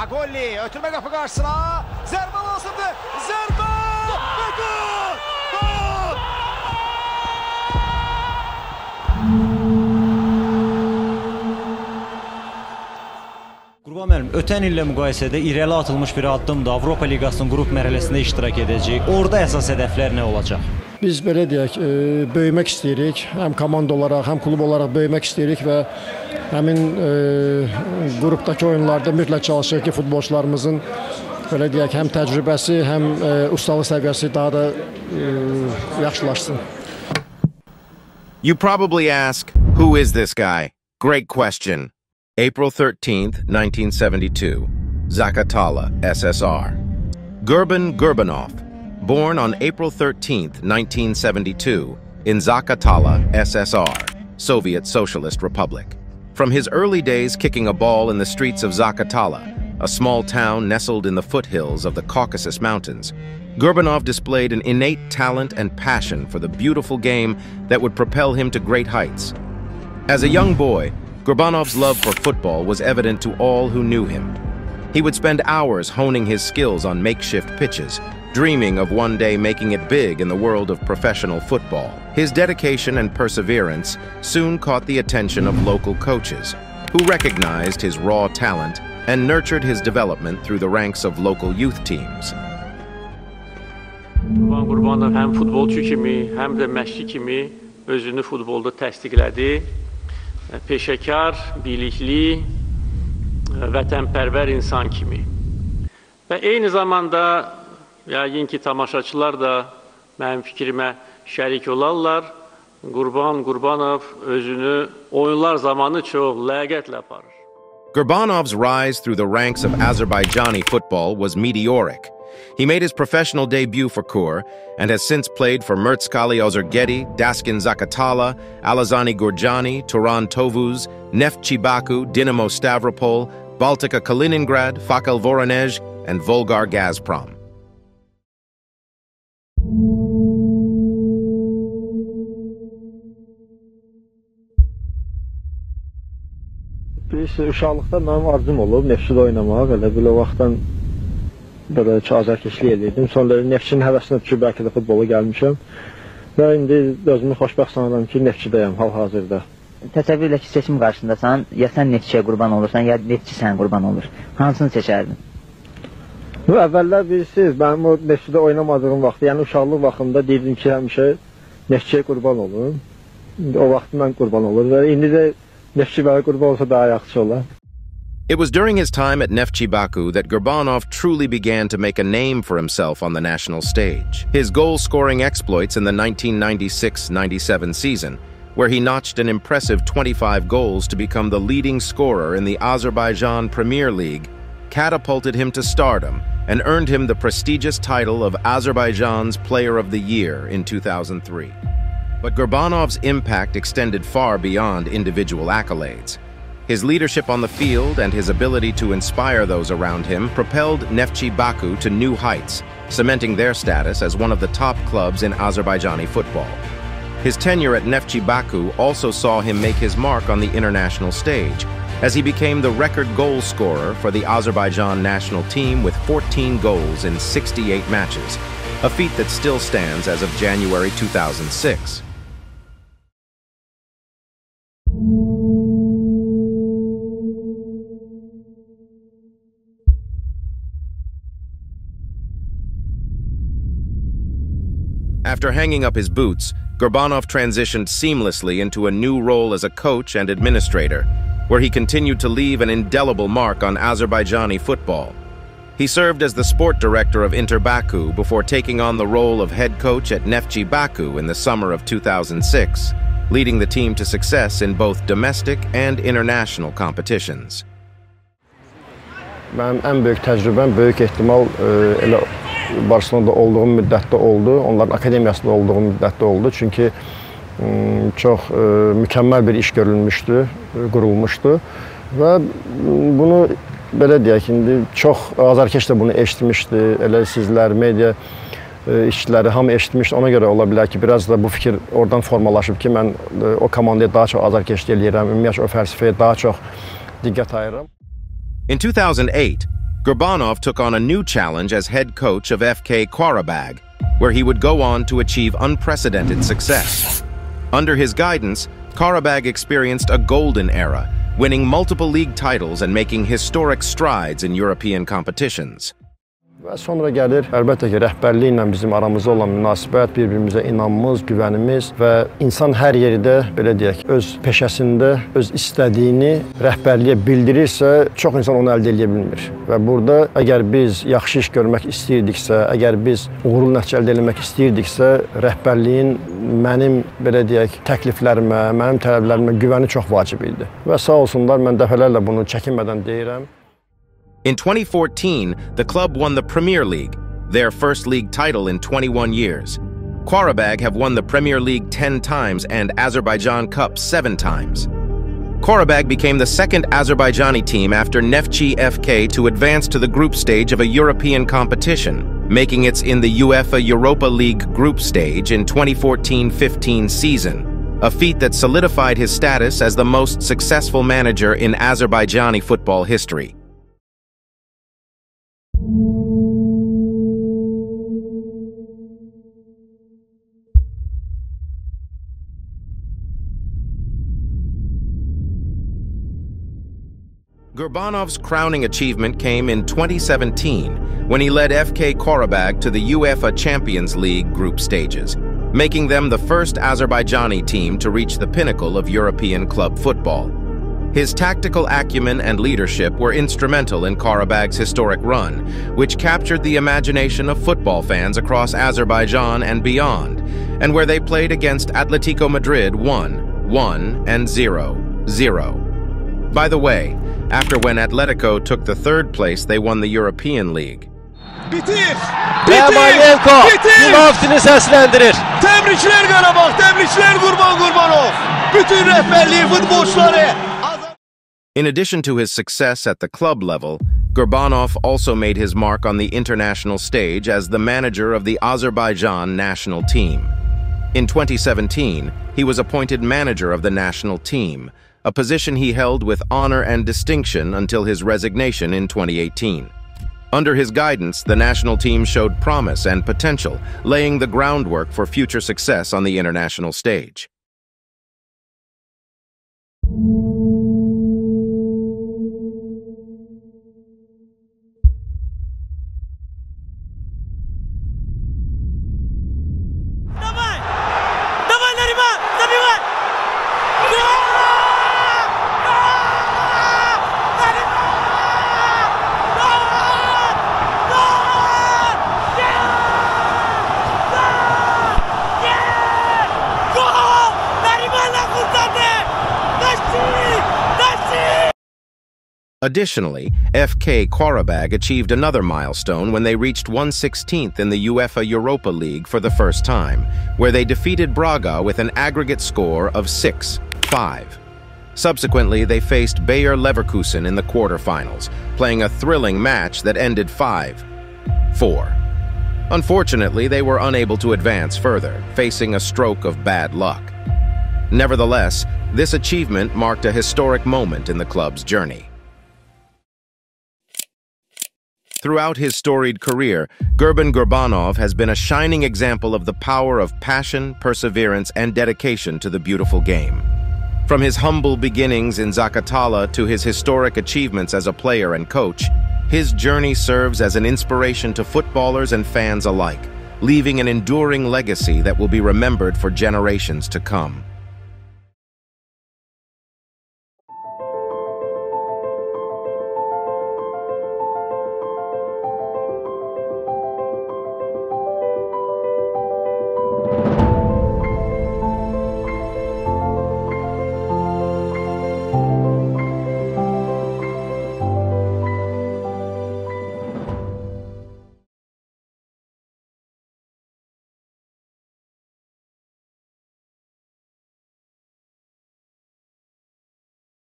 Agolli ötürme kapı karşısına. Zerbe lazımdı. Zerbe! Ve gol! Gol! Qurban müəllim, ötən illə müqayisədə irəli atılmış bir addımdır. Avropa Liqasının qrup mərhələsində iştirak edəcəyik. Orada əsas hədəflər nə olacaq? Biz belə deyək, e, böyümək istəyirik. Həm komanda olaraq, həm klub olaraq böyümək istəyirik və həmin e, qrupdakı oyunlarda mütləq çalışırıq ki, futbolçularımızın belə deyək, həm təcrübəsi, həm e, ustalıq səviyyəsi daha da e, yaxşılaşsın. You probably ask, who is this guy? Great question. April 13th, 1972. Zakatala, SSR. Gurban Gurbanov, born on April 13, 1972, in Zakatala, SSR, Soviet Socialist Republic. From his early days kicking a ball in the streets of Zakatala, a small town nestled in the foothills of the Caucasus Mountains, Gurbanov displayed an innate talent and passion for the beautiful game that would propel him to great heights. As a young boy, Gurbanov's love for football was evident to all who knew him. He would spend hours honing his skills on makeshift pitches, dreaming of one day making it big in the world of professional football. His dedication and perseverance soon caught the attention of local coaches, who recognized his raw talent and nurtured his development through the ranks of local youth teams. Qurban Qurbanov həm futbolçu kimi, həm də məşqçi kimi özünü futbolda təsdiqlədi. Peşəkar, bilikli, vətənpərvər insan kimi. Və eyni zamanda yəqin ki, tamaşaçılar da mənim fikrimə şərik olarlar. Qurban Qurbanov özünü oyunlar zamanı çox ləyaqətlə aparır. Gurbanov's rise through the ranks of Azerbaijani football was meteoric. He made his professional debut for Kur and has since played for Mertskhali Ozurgeti, Daskin Zakatala, Alazani Gurjaani, Turan Tovuz, Neftchi Baku, Dinamo Stavropol, Baltika Kaliningrad, Fakel Voronezh, and Volgar Gazprom. Biz uşaqlıqda mənim arzum olub Neftçidə oynamaq. Elə belə vaxtdan belə ki, azərkeşlik edirdim. Sonra Neftçinin həvəsinə düşüb bəlkə də futbola gəlmişəm. Və indi özümü xoşbəxt sanıram ki, Neftçidəyəm hal-hazırda. Təsəvvür elə ki, seçim qarşısındasan, ya sən neftçiyə qurban olursan, ya neftçi sən qurban olur. Hansını seçərdin? Bu əvvəllər bilirsiniz, mənim o Neftçidə oynamadığım vaxt, yəni uşaqlıq vaxtında deyirdim ki, həmişə Neftçiyə qurban olun. O vaxt mən qurban olur və indi də It was during his time at Neftchi Baku that Gurbanov truly began to make a name for himself on the national stage. His goal-scoring exploits in the 1996-97 season, where he notched an impressive 25 goals to become the leading scorer in the Azerbaijan Premier League, catapulted him to stardom and earned him the prestigious title of Azerbaijan's Player of the Year in 2003. But Gurbanov's impact extended far beyond individual accolades. His leadership on the field and his ability to inspire those around him propelled Neftchi Baku to new heights, cementing their status as one of the top clubs in Azerbaijani football. His tenure at Neftchi Baku also saw him make his mark on the international stage, as he became the record goal scorer for the Azerbaijan national team with 14 goals in 68 matches, a feat that still stands as of January 2006. After hanging up his boots, Gurbanov transitioned seamlessly into a new role as a coach and administrator, where he continued to leave an indelible mark on Azerbaijani football. He served as the sport director of Inter Baku before taking on the role of head coach at Neftchi Baku in the summer of 2006, leading the team to success in both domestic and international competitions. Mənim ən böyük təcrübəm böyük Barcelonada olduğum müddətdə oldu. Onların akademiyasında olduğum müddətdə oldu. Çünki m, çox e, mükəmməl bir iş görülmüşdü, e, qurulmuşdu və m, bunu belə deyək, indi çox azarkeş də bunu eşitmişdi. Elə sizlər, media e, işçiləri hamı eşitmişdi. Ona görə ola bilər ki, biraz da bu fikir oradan formalaşıb ki, mən e, o komandaya daha çox azarkeşlik eləyirəm, ümumiyyətlə o fəlsəfəyə daha çox diqqət ayırıram. In 2008, Gurbanov took on a new challenge as head coach of FK Qarabag, where he would go on to achieve unprecedented success. Under his guidance, Qarabag experienced a golden era, winning multiple league titles and making historic strides in European competitions. Və sonra gəlir, əlbəttə ki, rəhbərliklə bizim aramızda olan münasibət, bir-birimizə inamımız, güvənimiz və insan hər yerdə, belə deyək, öz peşəsində öz istədiyini rəhbərliyə bildirirsə, çox insan onu əldə edə bilmir. Və burada əgər biz yaxşı iş görmək istəyirdiksə, əgər biz uğurlu nəticə əldə etmək istəyirdiksə, rəhbərliyin mənim belə deyək, təkliflərimə, mənim tələblərimə güvəni çox vacib idi. Və sağ olsunlar, mən dəfələrlə bunu çəkinmədən deyirəm. In 2014, the club won the Premier League, their first league title in 21 years. Qarabag have won the Premier League 10 times and Azerbaijan Cup 7 times. Qarabag became the second Azerbaijani team after Neftchi FK to advance to the group stage of a European competition, making its in the UEFA Europa League group stage in 2014-15 season, a feat that solidified his status as the most successful manager in Azerbaijani football history. Gurbanov's crowning achievement came in 2017 when he led FK Qarabag to the UEFA Champions League group stages, making them the first Azerbaijani team to reach the pinnacle of European club football. His tactical acumen and leadership were instrumental in Qarabag's historic run, which captured the imagination of football fans across Azerbaijan and beyond, and where they played against Atletico Madrid 1, 1, and 0, 0. By the way, after when Atletico took the third place, they won the European League. Bitir! Və Malevko Bitir! Gülaftini səsləndirir. Təbriklər Qarabağ, təbriklər Qurban Qurbanov. Bütün rəhbərliyi, futbolçuları. In addition to his success at the club level, Gurbanov also made his mark on the international stage as the manager of the Azerbaijan national team. In 2017, he was appointed manager of the national team, a position he held with honor and distinction until his resignation in 2018. Under his guidance, the national team showed promise and potential, laying the groundwork for future success on the international stage. Additionally, FK Qarabag achieved another milestone when they reached 116th in the UEFA Europa League for the first time, where they defeated Braga with an aggregate score of 6-5. Subsequently, they faced Bayer Leverkusen in the quarterfinals, playing a thrilling match that ended 5-4. Unfortunately, they were unable to advance further, facing a stroke of bad luck. Nevertheless, this achievement marked a historic moment in the club's journey. Throughout his storied career, Gurban Gurbanov has been a shining example of the power of passion, perseverance, and dedication to the beautiful game. From his humble beginnings in Zakatala to his historic achievements as a player and coach, his journey serves as an inspiration to footballers and fans alike, leaving an enduring legacy that will be remembered for generations to come.